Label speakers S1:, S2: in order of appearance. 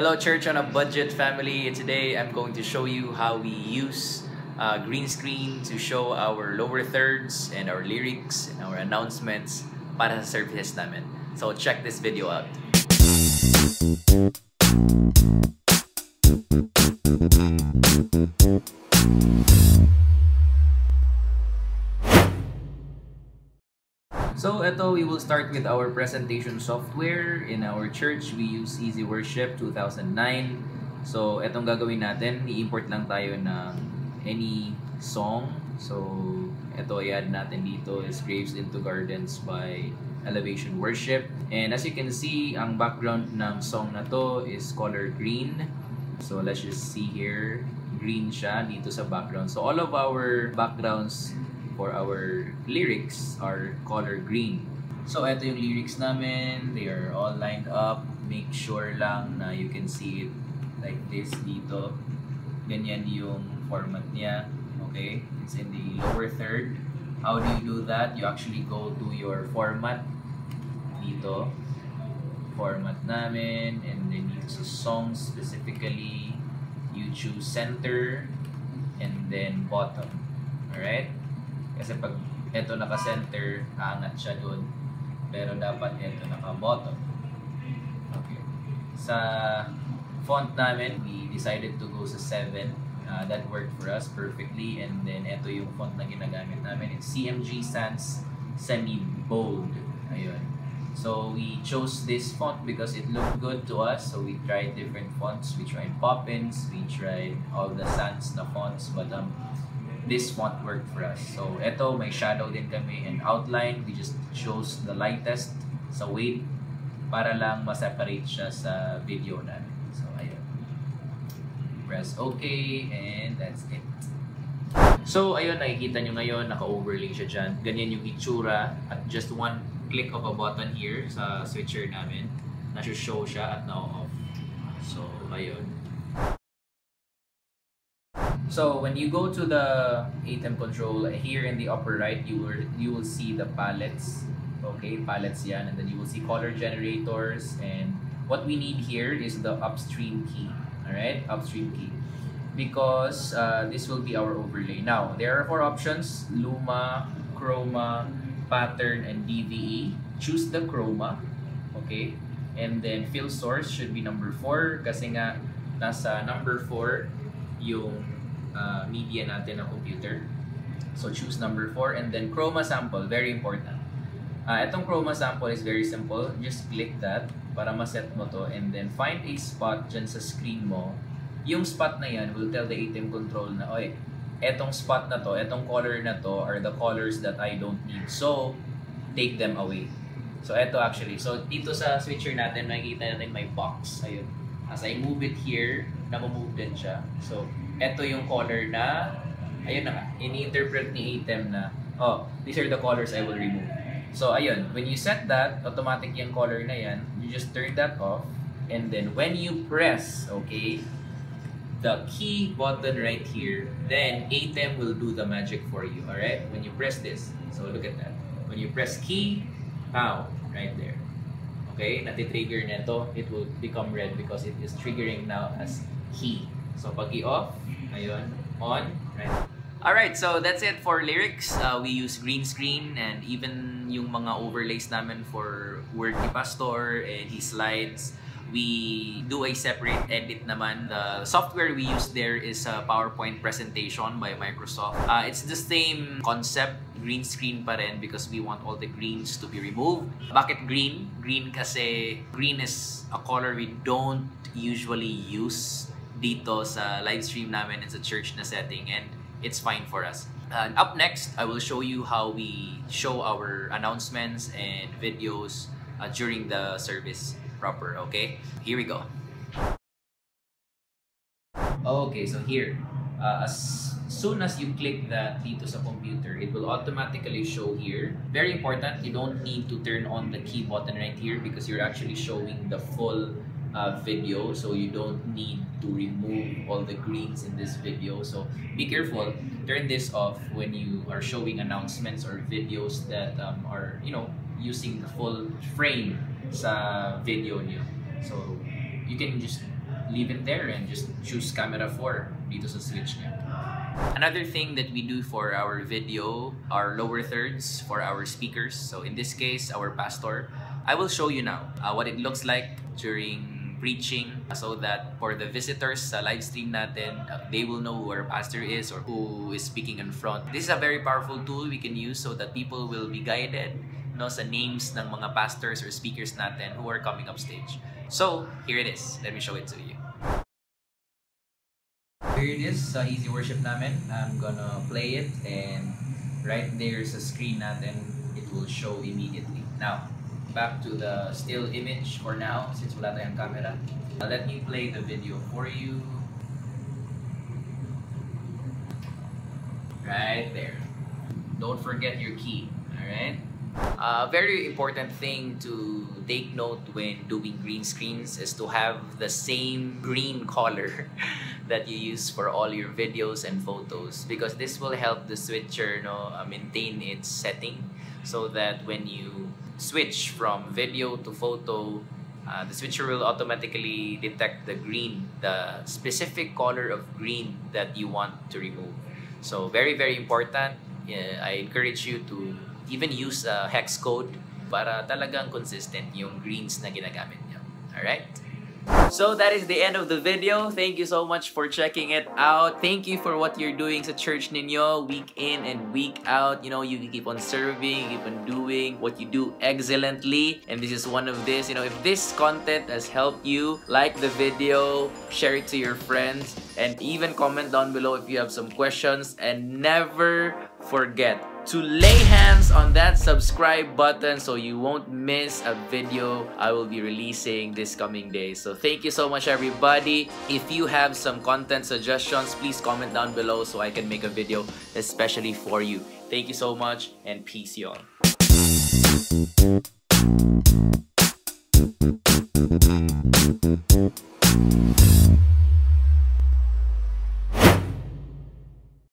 S1: Hello, Church on a Budget family. Today, I'm going to show you how we use uh, green screen to show our lower thirds and our lyrics and our announcements para sa services namin. So, check this video out. Will start with our presentation software. In our church, we use Easy Worship 2009. So, itong gagawin natin, i-import lang tayo ng any song. So, ito, i-add natin dito is Graves into Gardens by Elevation Worship. And as you can see, ang background ng song na to is color green. So, let's just see here. Green siya dito sa background. So, all of our backgrounds for our lyrics are color green. So, ito yung lyrics namin. They are all lined up. Make sure lang na you can see it like this dito. Ganyan yung format niya. Okay? It's in the lower third. How do you do that? You actually go to your format dito. Format namin. And then dito sa song specifically, you choose center and then bottom. Alright? Kasi pag ito naka-center, aangat siya doon. Pero dapat ito naka-bottom. Okay. Sa font namin, we decided to go sa 7. Uh, that worked for us perfectly. And then ito yung font na ginagamit namin. It's CMG Sans Semi-Bold. Ayun. So we chose this font because it looked good to us. So we tried different fonts. We tried Poppins. We tried all the Sans na fonts. But um, this font worked for us. So, ito, may shadow din kami and outline. We just chose the lightest sa weight para lang ma-separate siya sa video namin. So, ayun. Press OK and that's it. So, ayun, nakikita nyo ngayon, naka-overlay siya dyan. Ganyan yung itsura at just one click of a button here sa switcher namin. Nasa-show siya at now off. So, ayun. So when you go to the ATEM control here in the upper right, you will you will see the palettes. Okay, palettes yan, and then you will see color generators. And what we need here is the upstream key. All right, upstream key, because uh, this will be our overlay. Now there are four options: Luma, Chroma, Pattern, and DVE. Choose the Chroma. Okay, and then fill source should be number four kasi nga nasa number four yung uh, media natin ng computer. So choose number 4 and then chroma sample, very important. Uh, itong chroma sample is very simple. Just click that para ma-set mo to and then find a spot dyan sa screen mo. Yung spot na yan will tell the ATEM control na, oy, etong spot na to, etong color na to are the colors that I don't need. So, take them away. So, eto actually. So, dito sa switcher natin, makikita natin may box. Ayun. As I move it here, namamove din siya. So, eto yung color na, ayun na nga, ini-interpret ni ATEM na, oh, these are the colors I will remove. So, ayun, when you set that, automatic yung color na yan, you just turn that off, and then when you press, okay, the key button right here, then ATEM will do the magic for you, alright? When you press this, so look at that. When you press key, pow, right there. Okay, nati-trigger nito, it will become red because it is triggering now as key. So pag i-off, ayun, on, right? Alright, so that's it for lyrics. Uh, we use green screen and even yung mga overlays namin for word ni Pastor and his slides, we do a separate edit naman. The software we use there is a PowerPoint presentation by Microsoft. Uh, it's the same concept, green screen pa rin because we want all the greens to be removed. Bakit green? Green kasi green is a color we don't usually use dito sa live stream namin in sa church na setting and it's fine for us. And up next, I will show you how we show our announcements and videos uh, during the service proper, okay? Here we go. Okay, so here, uh, as soon as you click that dito sa computer, it will automatically show here. Very important, you don't need to turn on the key button right here because you're actually showing the full uh, video so you don't need to remove all the greens in this video so be careful turn this off when you are showing announcements or videos that um, are you know using the full frame sa video niyo so you can just leave it there and just choose camera 4 dito sa switch niya. Another thing that we do for our video are lower thirds for our speakers. So in this case, our pastor. I will show you now uh, what it looks like during preaching so that for the visitors sa live stream natin, uh, they will know who our pastor is or who is speaking in front. This is a very powerful tool we can use so that people will be guided no, sa names ng mga pastors or speakers natin who are coming up stage. So, here it is. Let me show it to you. Here it is sa Easy Worship namin. I'm gonna play it and right there sa screen natin, it will show immediately. Now, back to the still image for now since wala tayong camera. Uh, let me play the video for you. Right there. Don't forget your key, alright? A uh, very important thing to take note when doing green screens is to have the same green color that you use for all your videos and photos because this will help the switcher no, uh, maintain its setting so that when you switch from video to photo, uh, the switcher will automatically detect the green, the specific color of green that you want to remove. So very, very important. Yeah, I encourage you to even use a hex code para talagang consistent yung greens na ginagamit niyo. Alright? So that is the end of the video. Thank you so much for checking it out. Thank you for what you're doing sa church ninyo week in and week out. You know, you keep on serving, you keep on doing what you do excellently. And this is one of this. You know, if this content has helped you, like the video, share it to your friends, and even comment down below if you have some questions. And never forget to lay hands on that subscribe button so you won't miss a video I will be releasing this coming day. So thank you so much everybody. If you have some content suggestions, please comment down below so I can make a video especially for you. Thank you so much and peace y'all.